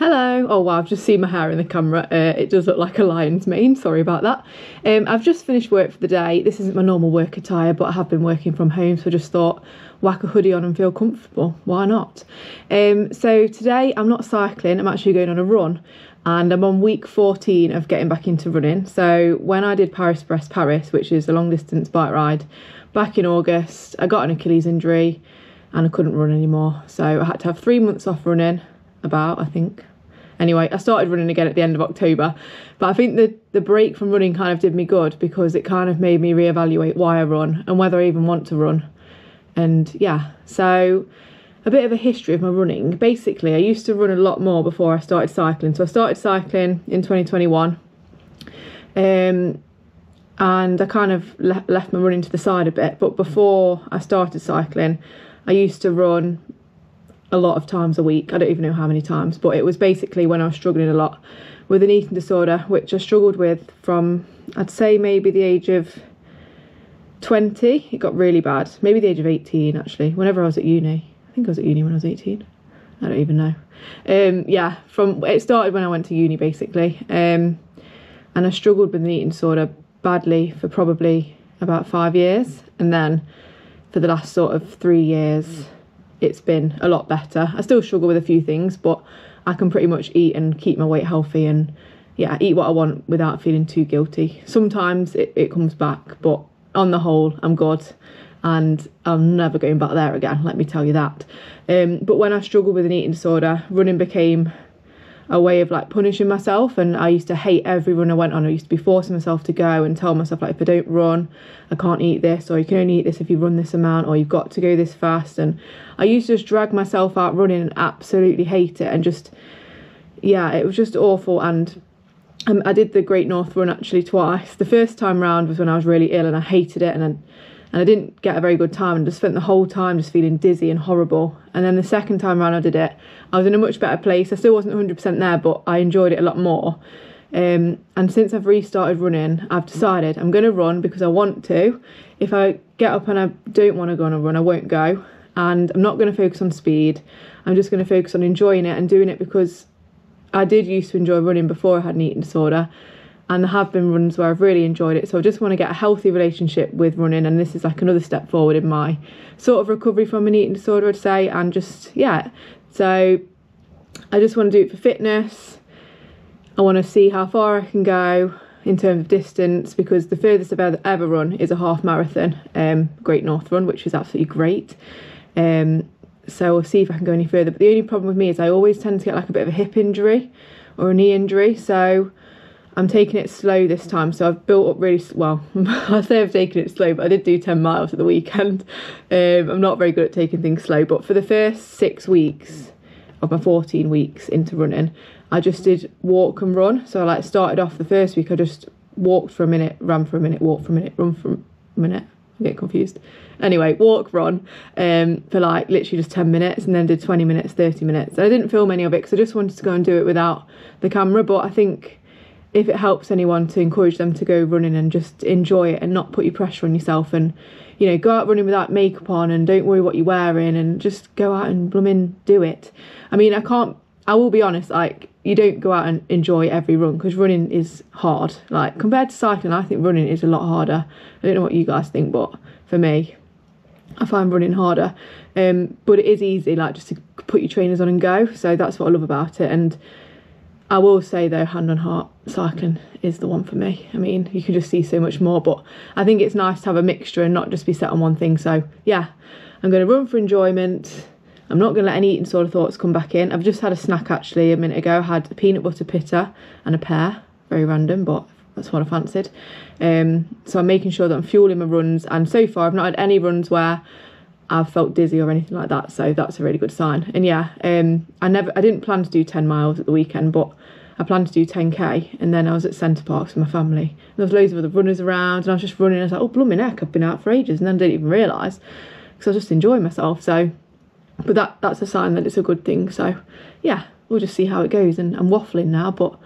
Hello. Oh wow, I've just seen my hair in the camera. Uh, it does look like a lion's mane. Sorry about that. Um, I've just finished work for the day. This isn't my normal work attire, but I have been working from home, so I just thought whack a hoodie on and feel comfortable. Why not? Um, so today I'm not cycling. I'm actually going on a run, and I'm on week 14 of getting back into running. So when I did Paris Brest Paris, which is a long distance bike ride, back in August, I got an Achilles injury, and I couldn't run anymore. So I had to have three months off running. About I think anyway, I started running again at the end of October. But I think the, the break from running kind of did me good because it kind of made me reevaluate why I run and whether I even want to run. And yeah, so a bit of a history of my running. Basically, I used to run a lot more before I started cycling. So I started cycling in 2021. Um, and I kind of le- left my running to the side a bit. But before I started cycling, I used to run a lot of times a week. I don't even know how many times, but it was basically when I was struggling a lot with an eating disorder, which I struggled with from I'd say maybe the age of 20. It got really bad. Maybe the age of 18 actually. Whenever I was at uni. I think I was at uni when I was 18. I don't even know. Um, yeah, from it started when I went to uni basically. Um, and I struggled with an eating disorder badly for probably about five years, and then for the last sort of three years it's been a lot better. I still struggle with a few things, but I can pretty much eat and keep my weight healthy and yeah, eat what I want without feeling too guilty. Sometimes it, it comes back, but on the whole, I'm good and I'm never going back there again, let me tell you that. Um, but when I struggled with an eating disorder, running became a way of like punishing myself and I used to hate every run I went on. I used to be forcing myself to go and tell myself like if I don't run, I can't eat this or you can only eat this if you run this amount or you've got to go this fast and I used to just drag myself out running and absolutely hate it and just yeah, it was just awful and um, I did the Great North Run actually twice. The first time round was when I was really ill and I hated it and then and I didn't get a very good time and just spent the whole time just feeling dizzy and horrible. And then the second time around I did it, I was in a much better place. I still wasn't 100% there, but I enjoyed it a lot more. Um, and since I've restarted running, I've decided I'm going to run because I want to. If I get up and I don't want to go on a run, I won't go. And I'm not going to focus on speed. I'm just going to focus on enjoying it and doing it because I did used to enjoy running before I had an eating disorder and there have been runs where I've really enjoyed it. So I just want to get a healthy relationship with running, and this is like another step forward in my sort of recovery from an eating disorder, I'd say, and just yeah. So I just want to do it for fitness. I want to see how far I can go in terms of distance because the furthest I've ever run is a half marathon, um, Great North Run, which is absolutely great. Um, so we'll see if I can go any further. But the only problem with me is I always tend to get like a bit of a hip injury or a knee injury. So I'm taking it slow this time, so I've built up really well. I say I've taken it slow, but I did do 10 miles at the weekend. Um, I'm not very good at taking things slow, but for the first six weeks of my 14 weeks into running, I just did walk and run. So I like started off the first week, I just walked for a minute, ran for a minute, walked for a minute, run for a minute. I get confused. Anyway, walk, run um, for like literally just 10 minutes and then did 20 minutes, 30 minutes. I didn't film any of it because I just wanted to go and do it without the camera, but I think if it helps anyone to encourage them to go running and just enjoy it and not put your pressure on yourself and you know go out running without makeup on and don't worry what you're wearing and just go out and blooming do it. I mean i can't i will be honest like you don't go out and enjoy every run because running is hard. Like compared to cycling i think running is a lot harder. I don't know what you guys think but for me i find running harder. Um, but it is easy like just to put your trainers on and go. So that's what i love about it. And I will say though, hand on heart, cycling is the one for me. I mean, you can just see so much more, but I think it's nice to have a mixture and not just be set on one thing. So yeah, I'm going to run for enjoyment. I'm not going to let any eating sort of thoughts come back in. I've just had a snack actually a minute ago. I had a peanut butter pitta and a pear. Very random, but that's what I fancied. Um, so I'm making sure that I'm fueling my runs. And so far, I've not had any runs where I've felt dizzy or anything like that. So that's a really good sign. And yeah, um, I never, I didn't plan to do 10 miles at the weekend, but I planned to do 10k. And then I was at Center Parcs with my family. And there was loads of other runners around, and I was just running. I was like, oh, blooming heck, I've been out for ages, and then I didn't even realise because I was just enjoying myself. So, but that that's a sign that it's a good thing. So, yeah, we'll just see how it goes. And I'm waffling now, but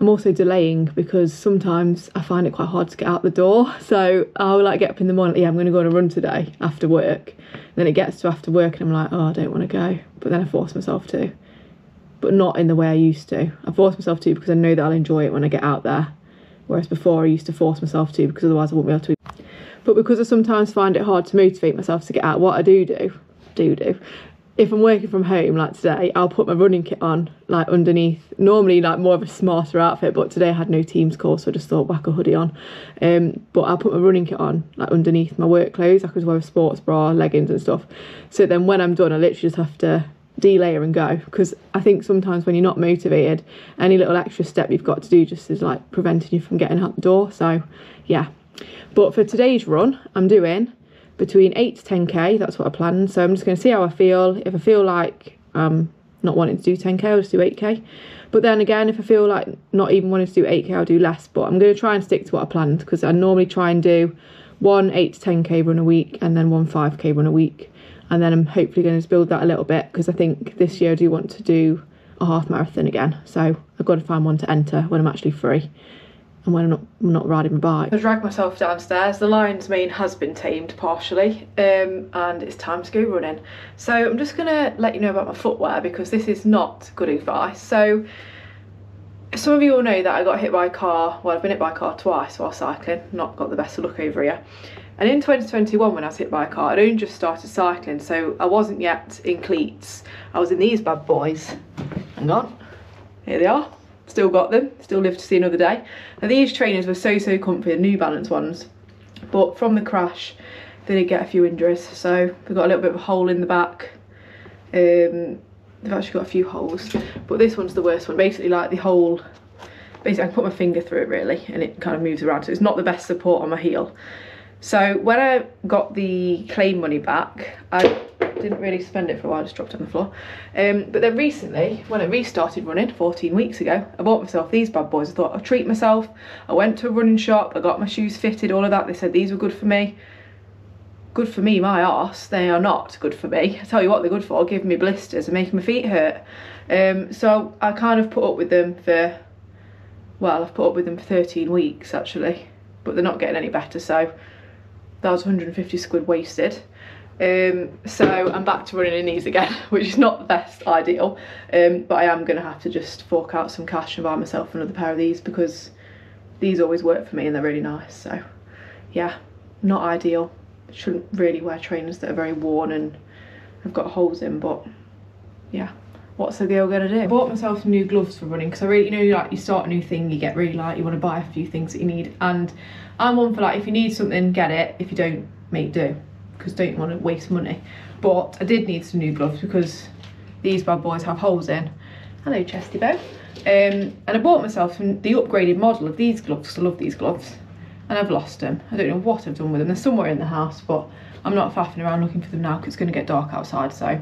I'm also delaying because sometimes I find it quite hard to get out the door. So I'll like get up in the morning, yeah, I'm going to go on a run today after work. And then it gets to after work and I'm like, oh, I don't want to go. But then I force myself to. but not in the way I used to. I force myself to because I know that I'll enjoy it when I get out there. Whereas before I used to force myself to because otherwise I wouldn't be able to. But because I sometimes find it hard to motivate myself to get out, what I do do, do do, if I'm working from home like today, I'll put my running kit on like underneath. Normally like more of a smarter outfit, but today I had no Teams call, so I just thought whack a hoodie on. Um, but I'll put my running kit on like underneath my work clothes. I could wear a sports bra, leggings and stuff. So then when I'm done, I literally just have to delayer and go because I think sometimes when you're not motivated, any little extra step you've got to do just is like preventing you from getting out the door. So yeah. But for today's run, I'm doing between 8 to 10k that's what i planned. So i'm just going to see how i feel. If i feel like um not wanting to do 10k i'll just do 8k but then again if i feel like not even wanting to do 8k i'll do less. But i'm going to try and stick to what i planned because i normally try and do one 8 to 10k run a week and then one 5k run a week. And then i'm hopefully going to build that a little bit because i think this year i do want to do a half marathon again. So i've got to find one to enter when i'm actually free and when I'm not, I'm not riding my bike. I dragged myself downstairs. The lion's mane has been tamed partially um, and it's time to go running. So I'm just going to let you know about my footwear because this is not good advice. So some of you all know that I got hit by a car, well I've been hit by a car twice while cycling, not got the best of luck over here. And in 2021 when I was hit by a car, I'd only just started cycling so I wasn't yet in cleats. I was in these bad boys. Hang on, here they are still got them, still live to see another day. Now these trainers were so, so comfy, the New Balance ones, but from the crash, they did get a few injuries. So they've got a little bit of a hole in the back. Um, they've actually got a few holes, but this one's the worst one. Basically like the hole, basically I can put my finger through it really, and it kind of moves around. So it's not the best support on my heel. So when I got the claim money back, I didn't really spend it for a while, just dropped it on the floor. Um, but then recently, when I restarted running 14 weeks ago, I bought myself these bad boys. I thought I'll treat myself. I went to a running shop, I got my shoes fitted, all of that. They said these were good for me. Good for me, my arse. They are not good for me. I tell you what they're good for, giving me blisters and making my feet hurt. Um, so I kind of put up with them for, well, I've put up with them for 13 weeks actually, but they're not getting any better. So that was 150 squid wasted. Um, so I'm back to running in these again, which is not the best ideal, um, but I am going to have to just fork out some cash and buy myself another pair of these because these always work for me and they're really nice. So yeah, not ideal. Shouldn't really wear trainers that are very worn and have got holes in, but yeah what's the girl gonna do? I bought myself some new gloves for running because I really, you know, like you start a new thing, you get really like, you want to buy a few things that you need. And I'm one for like, if you need something, get it. If you don't, make do because don't want to waste money. But I did need some new gloves because these bad boys have holes in. Hello, Chesty Bow. Um, and I bought myself the upgraded model of these gloves I love these gloves. And I've lost them. I don't know what I've done with them. They're somewhere in the house, but I'm not faffing around looking for them now because it's going to get dark outside. So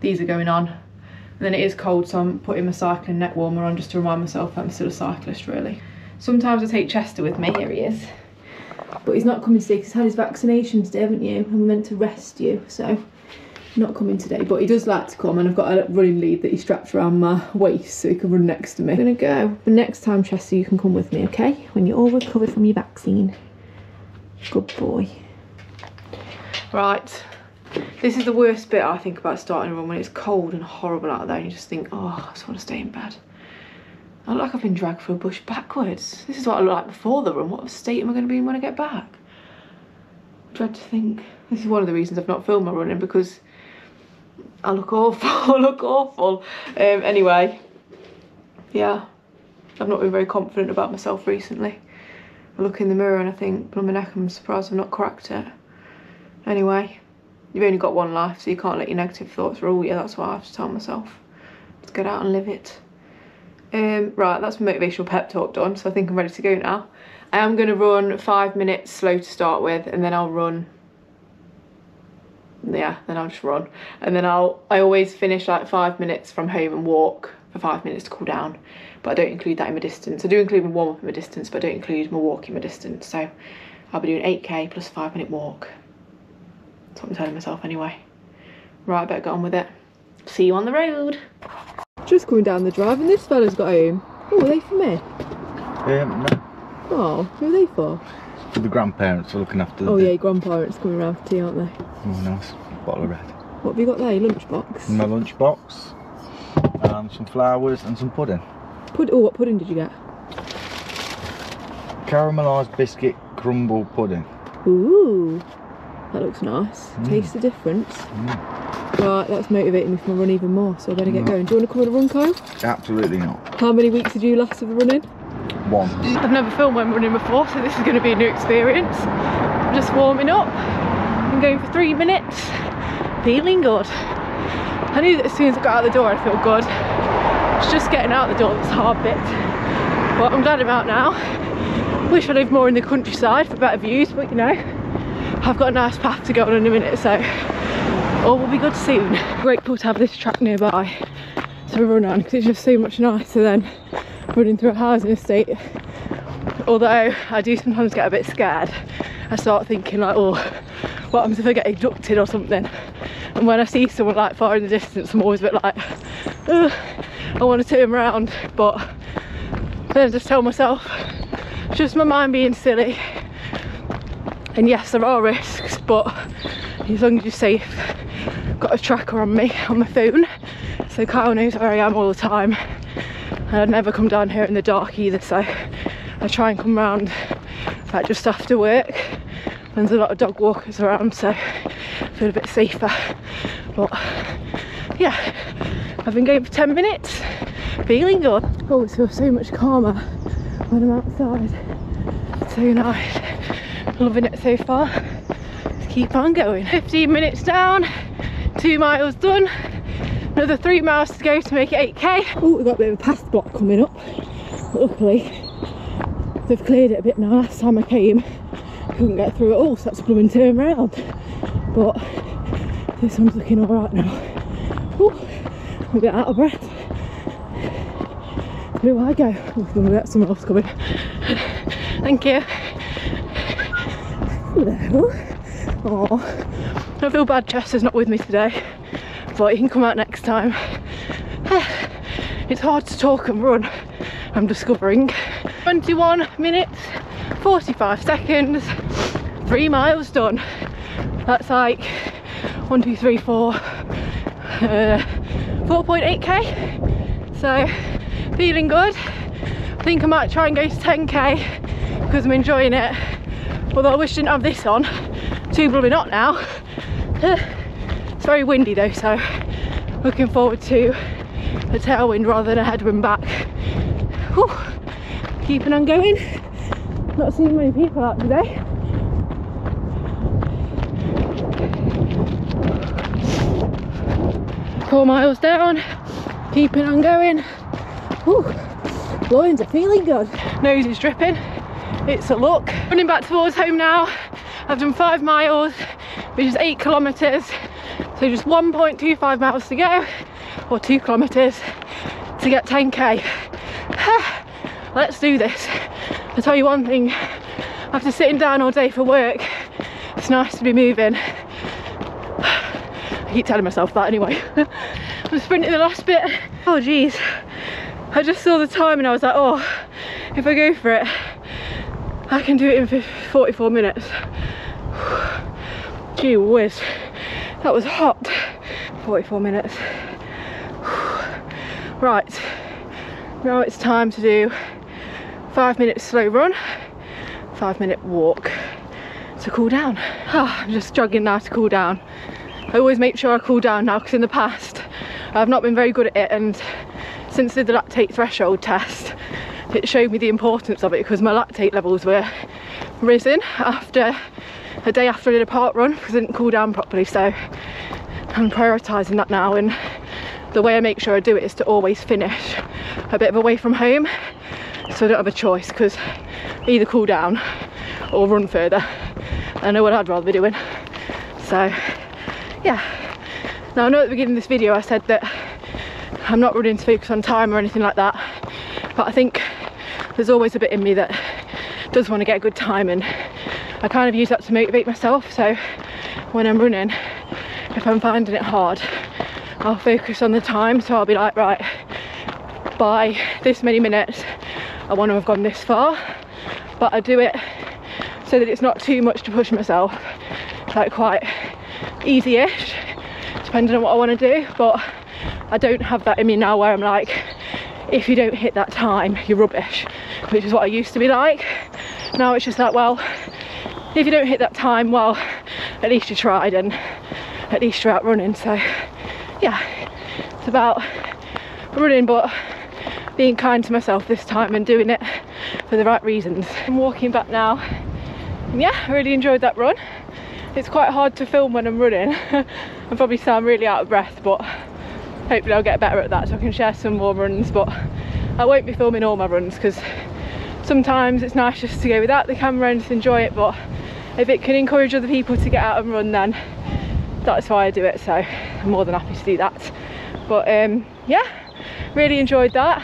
these are going on. And then it is cold, so I'm putting my cycling neck warmer on just to remind myself I'm still a cyclist, really. Sometimes I take Chester with me. Here he is. But he's not coming today he's had his vaccination today, haven't you? And we're meant to rest you, so not coming today. But he does like to come, and I've got a running lead that he straps around my waist so he can run next to me. I'm gonna go. The next time, Chester, you can come with me, okay? When you're all recovered from your vaccine. Good boy. Right. This is the worst bit I think about starting a run when it's cold and horrible out there and you just think, oh, I just want to stay in bed. I look like I've been dragged through a bush backwards. This is what I look like before the run. What state am I going to be in when I get back? I dread to think. This is one of the reasons I've not filmed my running because I look awful. I look awful. Um, anyway, yeah, I've not been very confident about myself recently. I look in the mirror and I think, blow my neck, I'm surprised I've not cracked it. Anyway, you've only got one life, so you can't let your negative thoughts rule you. That's what I have to tell myself. Let's get out and live it. Um, right, that's my motivational pep talk done, so I think I'm ready to go now. I am going to run five minutes slow to start with, and then I'll run. Yeah then I'll just run. And then I'll I always finish like five minutes from home and walk for five minutes to cool down. But I don't include that in my distance. I do include my warm up in my distance but I don't include my walk in my distance. So I'll be doing 8k plus a five minute walk. That's what I'm telling myself anyway. Right better get on with it. See you on the road just coming down the drive and this fella's got home. Oh, are they for me? Um, no. Oh, who are they for? For the grandparents are looking after Oh the... yeah, grandparents coming around for tea, aren't they? Oh, nice. Bottle of red. What have you got there? Your lunchbox? My lunchbox. and some flowers and some pudding. Pud- oh, what pudding did you get? Caramelised biscuit crumble pudding. Ooh, that looks nice. Mm. Taste the difference. Right, that's motivating me for my run even more, so I better get Mm. going. Do you want to come on a run, Kyle? Absolutely not. How many weeks did you last of running? One. I've never filmed when running before, so this is going to be a new experience. I'm just warming up. I'm going for three minutes. Feeling good. I knew that as soon as I got out the door, I'd feel good. It's just getting out the door that's the hard bit. But I'm glad I'm out now. Wish I lived more in the countryside for better views, but you know, I've got a nice path to go on in a minute, so Oh, all will be good soon. Grateful to have this track nearby to run on because it's just so much nicer than running through a housing estate. Although I do sometimes get a bit scared. I start thinking like, oh, what happens if I get abducted or something? And when I see someone like far in the distance, I'm always a bit like, Ugh, I want to turn around, but then I just tell myself, it's just my mind being silly. And yes, there are risks, but as long as you're safe, got a tracker on me on my phone, so Kyle knows where I am all the time. And I'd never come down here in the dark either, so I try and come round like just after work. There's a lot of dog walkers around, so I feel a bit safer. But yeah, I've been going for 10 minutes, feeling good. Oh, feels so much calmer when I'm outside. So nice. Loving it so far. Keep on going. 15 minutes down, two miles done. Another three miles to go to make it 8k. Oh, we've got a bit of a path block coming up. Luckily, they've cleared it a bit now. Last time I came, couldn't get through at all, so that's a blooming turn round. But this one's looking alright now. Ooh, I'm a bit out of breath. Where do I go? Oh, got someone else coming. Thank you. Hello. Oh, I feel bad Chester's not with me today, but he can come out next time. It's hard to talk and run, I'm discovering. 21 minutes, 45 seconds, three miles done. That's like one, two, three, four, uh, 4.8k. So feeling good. I think I might try and go to 10k because I'm enjoying it. Although I wish I didn't have this on. Too blooming hot now. It's very windy though, so looking forward to a tailwind rather than a headwind back. Whew. Keeping on going. Not seeing many people out today. Four miles down, keeping on going. Whew. Loins are feeling good. Nose is dripping. It's a look. Running back towards home now. I've done five miles, which is eight kilometres. So just 1.25 miles to go, or two kilometres to get 10k. Let's do this. I'll tell you one thing, after sitting down all day for work, it's nice to be moving. I keep telling myself that anyway. I'm sprinting the last bit. Oh geez. I just saw the time and I was like, oh, if I go for it, I can do it in 44 minutes. Gee whiz, that was hot. 44 minutes. Right, now it's time to do five minutes slow run, five minute walk to cool down. Ah, I'm just jogging now to cool down. I always make sure I cool down now because in the past I've not been very good at it and since I did the lactate threshold test it showed me the importance of it because my lactate levels were risen after a day after I did a park run because I didn't cool down properly. So I'm prioritising that now and the way I make sure I do it is to always finish a bit of away from home so I don't have a choice because either cool down or run further. I know what I'd rather be doing. So yeah. Now I know at the beginning of this video I said that I'm not running to focus on time or anything like that but I think there's always a bit in me that does want to get a good time and I kind of use that to motivate myself so when I'm running if I'm finding it hard I'll focus on the time. So I'll be like right by this many minutes I want to have gone this far. But I do it so that it's not too much to push myself like quite easy-ish depending on what I want to do. But I don't have that in me now where I'm like, if you don't hit that time, you're rubbish, which is what I used to be like. Now it's just like, well, if you don't hit that time, well, at least you tried and at least you're out running. So, yeah, it's about running, but being kind to myself this time and doing it for the right reasons. I'm walking back now. Yeah, I really enjoyed that run. It's quite hard to film when I'm running. I probably sound really out of breath, but hopefully I'll get better at that so I can share some more runs. But I won't be filming all my runs because sometimes it's nice just to go without the camera and just enjoy it. But if it can encourage other people to get out and run, then that's why I do it. So I'm more than happy to do that. But um, yeah, really enjoyed that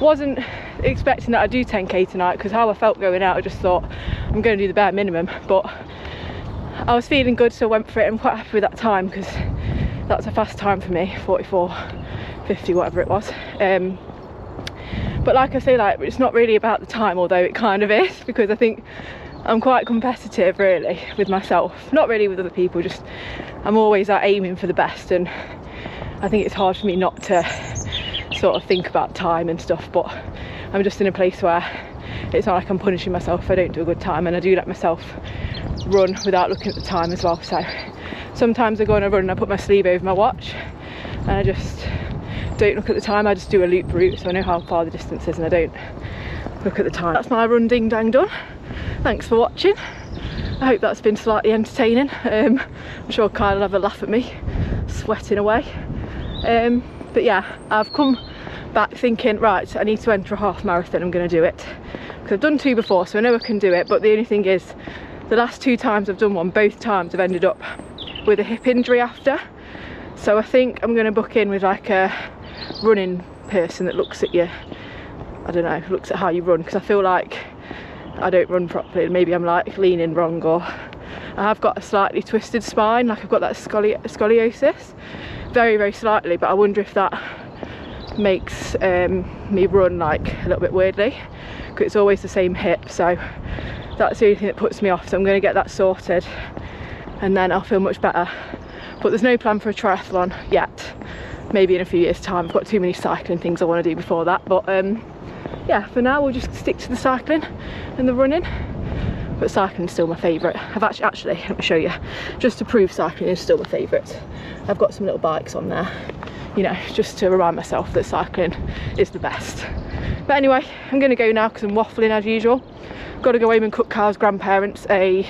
wasn't expecting that I'd do 10k tonight because how I felt going out I just thought I'm going to do the bare minimum but I was feeling good so I went for it I'm quite happy with that time because that's a fast time for me 44 50 whatever it was um, but like I say like it's not really about the time although it kind of is because I think I'm quite competitive really with myself. Not really with other people just I'm always like, aiming for the best and I think it's hard for me not to sort of think about time and stuff but I'm just in a place where it's not like I'm punishing myself if I don't do a good time and I do let myself run without looking at the time as well. So sometimes I go on a run and I put my sleeve over my watch and I just don't look at the time. I just do a loop route so I know how far the distance is and I don't look at the time. That's my run ding dang done. Thanks for watching. I hope that's been slightly entertaining. Um, I'm sure Kyle will have a laugh at me sweating away. Um, but yeah I've come back thinking right I need to enter a half marathon I'm going to do it. Because I've done two before so I know I can do it but the only thing is the last two times I've done one both times I've ended up with a hip injury after so I think I'm going to book in with like a running person that looks at you. I don't know looks at how you run because I feel like I don't run properly. Maybe I'm like leaning wrong or I have got a slightly twisted spine like I've got that scoli scoliosis. Very very slightly but I wonder if that makes um, me run like a little bit weirdly because it's always the same hip. So that's the only thing that puts me off. So I'm going to get that sorted and then I'll feel much better but there's no plan for a triathlon yet maybe in a few years time I've got too many cycling things I want to do before that but um, yeah for now we'll just stick to the cycling and the running but cycling is still my favourite. I've actually, actually, let me show you, just to prove cycling is still my favourite. I've got some little bikes on there, you know, just to remind myself that cycling is the best. But anyway, I'm going to go now because I'm waffling as usual. Got to go home and cook Carl's grandparents a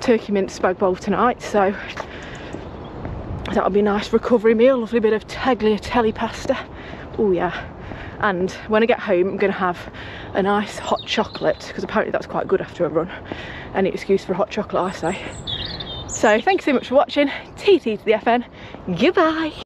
turkey mince spag bowl tonight, so that'll be a nice recovery meal. Lovely bit of tagliatelle pasta. Oh yeah. And when I get home I'm going to have a nice hot chocolate because apparently that's quite good after a run. Any excuse for hot chocolate I say. So thanks so much for watching. TT to the FN goodbye